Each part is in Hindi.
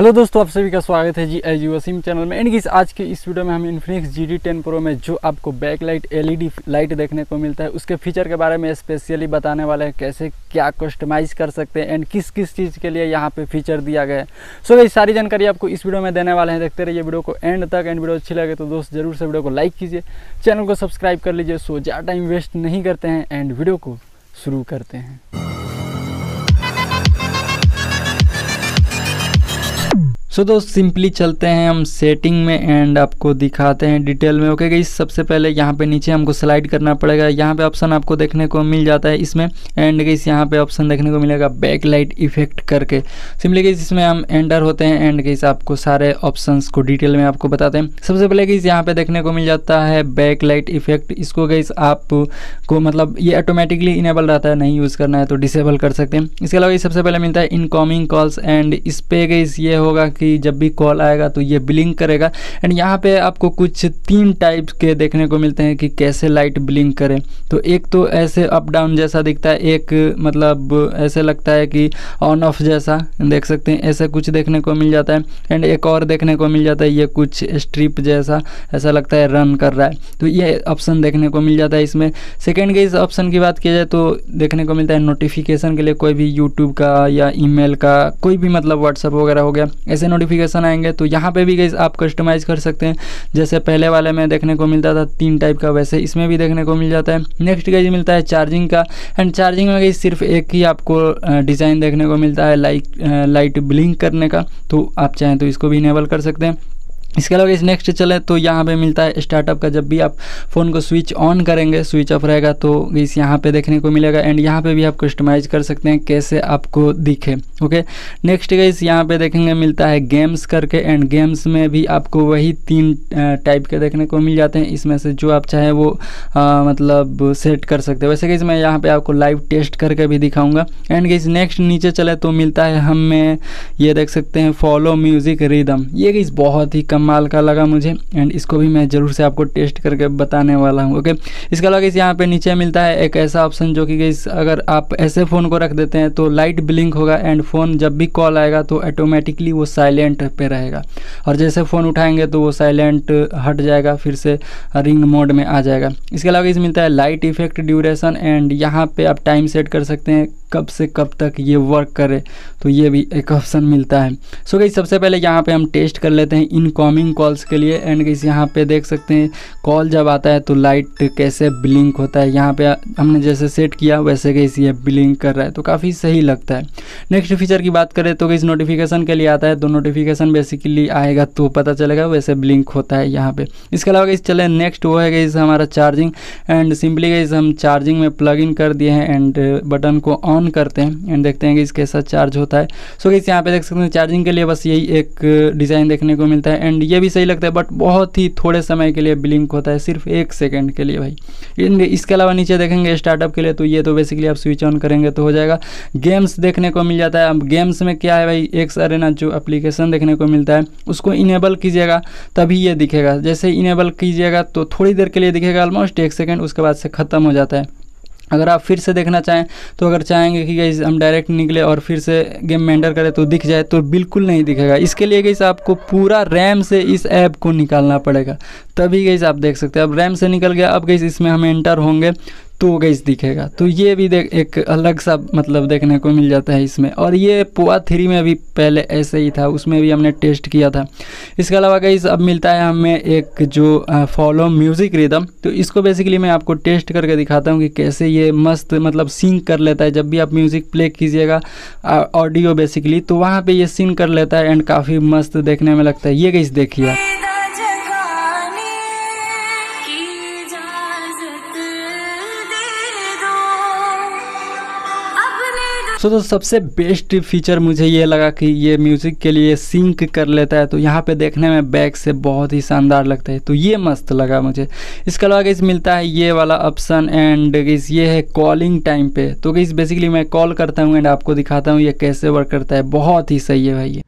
हेलो दोस्तों आप सभी का स्वागत है जी एज वसीम चैनल में। एंड आज के इस वीडियो में हम Infinix G T ten pro में जो आपको बैक लाइट एलईडी लाइट देखने को मिलता है उसके फीचर के बारे में स्पेशली बताने वाले हैं कैसे क्या कस्टमाइज कर सकते हैं एंड किस किस चीज़ के लिए यहाँ पे फीचर दिया गया है। सो so, सारी जानकारी आपको इस वीडियो में देने वाले हैं। देखते रहिए वीडियो को एंड तक। एंड वीडियो अच्छी लगे तो दोस्त ज़रूर से वीडियो को लाइक कीजिए चैनल को सब्सक्राइब कर लीजिए सो ज़्यादा टाइम वेस्ट नहीं करते हैं एंड वीडियो को शुरू करते हैं। सो दोस्त सिंपली चलते हैं हम सेटिंग में एंड आपको दिखाते हैं डिटेल में ओके गई सबसे पहले यहाँ पे नीचे हमको स्लाइड करना पड़ेगा। यहाँ पे ऑप्शन आपको देखने को मिल जाता है इसमें एंड गई यहाँ पे ऑप्शन देखने को मिलेगा बैक लाइट इफ़ेक्ट करके। सिंपली गई इसमें हम एंटर होते हैं एंड गई आपको सारे ऑप्शन को डिटेल में आपको बताते हैं। सबसे पहले गई यहाँ पे देखने को मिल जाता है बैक लाइट इफ़ेक्ट इसको गई आप को मतलब ये ऑटोमेटिकली इनेबल रहता है, नहीं यूज़ करना है तो डिसेबल कर सकते हैं। इसके अलावा सबसे पहले मिलता है इनकमिंग कॉल्स एंड इस पे गई ये होगा कि जब भी कॉल आएगा तो ये ब्लिंक करेगा। एंड यहाँ पे आपको कुछ तीन टाइप के देखने को मिलते हैं कि कैसे लाइट ब्लिंक करे। तो एक तो ऐसे अप डाउन जैसा दिखता है, एक मतलब ऐसे लगता है कि ऑन ऑफ़ जैसा, देख सकते हैं, ऐसा कुछ देखने को मिल जाता है। एंड एक और देखने को मिल जाता है, ये कुछ स्ट्रिप जैसा, ऐसा लगता है रन कर रहा है। तो ये ऑप्शन देखने को मिल जाता है इसमें। सेकेंड के इस ऑप्शन की बात की जाए तो देखने को मिलता है नोटिफिकेशन के लिए, कोई भी यूट्यूब का या ईमेल का, कोई भी मतलब व्हाट्सअप वगैरह हो गया, ऐसे नोटिफिकेशन आएँगे तो यहाँ पे भी गई आप कस्टमाइज़ कर सकते हैं। जैसे पहले वाले में देखने को मिलता था तीन टाइप का, वैसे इसमें भी देखने को मिल जाता है। नेक्स्ट गई मिलता है चार्जिंग का। एंड चार्जिंग में गई सिर्फ़ एक ही आपको डिज़ाइन देखने को मिलता है लाइट लाइट ब्लिंक करने का। तो आप चाहें तो इसको भी इनेबल कर सकते हैं। इसके अलावा इस नेक्स्ट चले तो यहाँ पे मिलता है स्टार्टअप का जब भी आप फ़ोन को स्विच ऑन करेंगे स्विच ऑफ़ रहेगा तो इस यहाँ पे देखने को मिलेगा। एंड यहाँ पे भी आप कस्टमाइज कर सकते हैं कैसे आपको दिखे ओके नेक्स्ट इस यहाँ पे देखेंगे मिलता है गेम्स करके। एंड गेम्स में भी आपको वही तीन टाइप के देखने को मिल जाते हैं। इसमें से जो आप चाहें वो आ, मतलब सेट कर सकते हैं। वैसे कि मैं यहाँ पर आपको लाइव टेस्ट करके भी दिखाऊँगा। एंड गई नेक्स्ट नीचे चले तो मिलता है हमें ये देख सकते हैं फॉलो म्यूज़िक रिदम ये गई बहुत ही कम कमाल का लगा मुझे एंड इसको भी मैं ज़रूर से आपको टेस्ट करके बताने वाला हूँ ओके इसके अलावा इस यहाँ पे नीचे मिलता है एक ऐसा ऑप्शन जो कि अगर आप ऐसे फ़ोन को रख देते हैं तो लाइट ब्लिंक होगा एंड फ़ोन जब भी कॉल आएगा तो ऑटोमेटिकली वो साइलेंट पे रहेगा। और जैसे फ़ोन उठाएँगे तो वो साइलेंट हट जाएगा, फिर से रिंग मोड में आ जाएगा। इसके अलावा इस मिलता है लाइट इफ़ेक्ट ड्यूरेशन एंड यहाँ पर आप टाइम सेट कर सकते हैं कब से कब तक ये वर्क करे तो ये भी एक ऑप्शन मिलता है। सो गई सबसे पहले यहाँ पे हम टेस्ट कर लेते हैं इनकमिंग कॉल्स के लिए। एंड गई यहाँ पे देख सकते हैं कॉल जब आता है तो लाइट कैसे ब्लिंक होता है। यहाँ पे हमने जैसे सेट किया, वैसे गई ये ब्लिंक कर रहा है तो काफ़ी सही लगता है। नेक्स्ट फीचर की बात करें तो गई नोटिफिकेशन के लिए आता है। तो नोटिफिकेशन बेसिकली आएगा तो पता चलेगा, वैसे ब्लिंक होता है यहाँ पे। इसके अलावा गई चले नेक्स्ट वो है गई हमारा चार्जिंग एंड सिंपली गई हम चार्जिंग में प्लग इन कर दिए हैं। एंड बटन को ऑन ऑन करते हैं एंड देखते हैं कि इसके साथ चार्ज होता है। सो so, यहाँ पे देख सकते हैं चार्जिंग के लिए बस यही एक डिज़ाइन देखने को मिलता है एंड ये भी सही लगता है बट बहुत ही थोड़े समय के लिए ब्लिंक होता है सिर्फ़ एक सेकेंड के लिए भाई। एंड इसके अलावा नीचे देखेंगे स्टार्टअप के लिए तो ये तो बेसिकली आप स्विच ऑन करेंगे तो हो जाएगा। गेम्स देखने को मिल जाता है। अब गेम्स में क्या है भाई? एक सारे ना जो अप्लीकेशन देखने को मिलता है उसको इनेबल कीजिएगा तभी ये दिखेगा। जैसे इनेबल कीजिएगा तो थोड़ी देर के लिए दिखेगा ऑलमोस्ट एक सेकेंड उसके बाद से ख़त्म हो जाता है। अगर आप फिर से देखना चाहें तो अगर चाहेंगे कि गई हम डायरेक्ट निकले और फिर से गेम में एंटर करें तो दिख जाए तो बिल्कुल नहीं दिखेगा। इसके लिए गई आपको पूरा रैम से इस ऐप को निकालना पड़ेगा। तभी गई आप देख सकते हैं। अब रैम से निकल गया। अब गई इसमें हम एंटर होंगे। तो गैस दिखेगा। तो ये भी देख, एक अलग सा मतलब देखने को मिल जाता है इसमें। और ये पुआ थ्री में भी पहले ऐसे ही था, उसमें भी हमने टेस्ट किया था। इसके अलावा गैस अब मिलता है हमें एक जो फॉलो म्यूज़िक रिदम तो इसको बेसिकली मैं आपको टेस्ट करके दिखाता हूँ कि कैसे ये मस्त मतलब सिंक कर लेता है। जब भी आप म्यूज़िक प्ले कीजिएगा ऑडियो बेसिकली तो वहाँ पर ये सिंक कर लेता है एंड काफ़ी मस्त देखने में लगता है। ये गैस देखिए सो so, तो सबसे बेस्ट फीचर मुझे ये लगा कि ये म्यूज़िक के लिए सिंक कर लेता है तो यहाँ पे देखने में बैक से बहुत ही शानदार लगता है। तो ये मस्त लगा मुझे। इसके अलावा गई मिलता है ये वाला ऑप्शन एंड इस ये है कॉलिंग टाइम पे। तो इस बेसिकली मैं कॉल करता हूँ एंड आपको दिखाता हूँ ये कैसे वर्क करता है। बहुत ही सही है भाई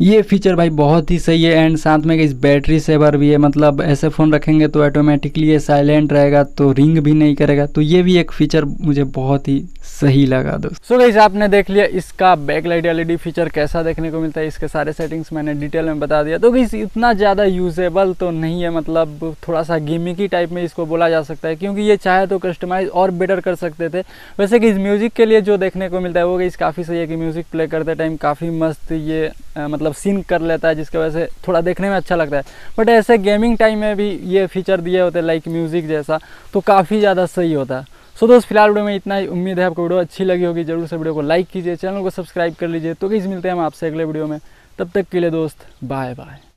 ये फीचर भाई बहुत ही सही है एंड साथ में इस बैटरी सेवर भी है मतलब ऐसे फ़ोन रखेंगे तो ऑटोमेटिकली ये साइलेंट रहेगा तो रिंग भी नहीं करेगा तो ये भी एक फीचर मुझे बहुत ही सही लगा दोस्त। सो गई आपने देख लिया इसका बैकलाइट एलईडी फीचर कैसा देखने को मिलता है, इसके सारे सेटिंग्स मैंने डिटेल में बता दिया। तो गई इतना ज़्यादा यूजेबल तो नहीं है मतलब थोड़ा सा गेमिकी टाइप में इसको बोला जा सकता है, क्योंकि ये चाहे तो कस्टमाइज और बेटर कर सकते थे। वैसे कि इस म्यूज़िक के लिए जो देखने को मिलता है, वो गई काफ़ी सही है कि म्यूज़िक प्ले करते टाइम काफ़ी मस्त ये मतलब सीन कर लेता है, जिसकी वजह से थोड़ा देखने में अच्छा लगता है। बट ऐसे गेमिंग टाइम में भी ये फीचर दिए होते लाइक म्यूज़िक जैसा तो काफ़ी ज़्यादा सही होता। है सो दोस्त, फ़िलहाल वीडियो में इतना ही। उम्मीद है आपको वीडियो अच्छी लगी होगी। ज़रूर से वीडियो को लाइक कीजिए चैनल को सब्सक्राइब कर लीजिए। तो किस मिलते हैं हम आपसे अगले वीडियो में। तब तक के लिए दोस्त बाय बाय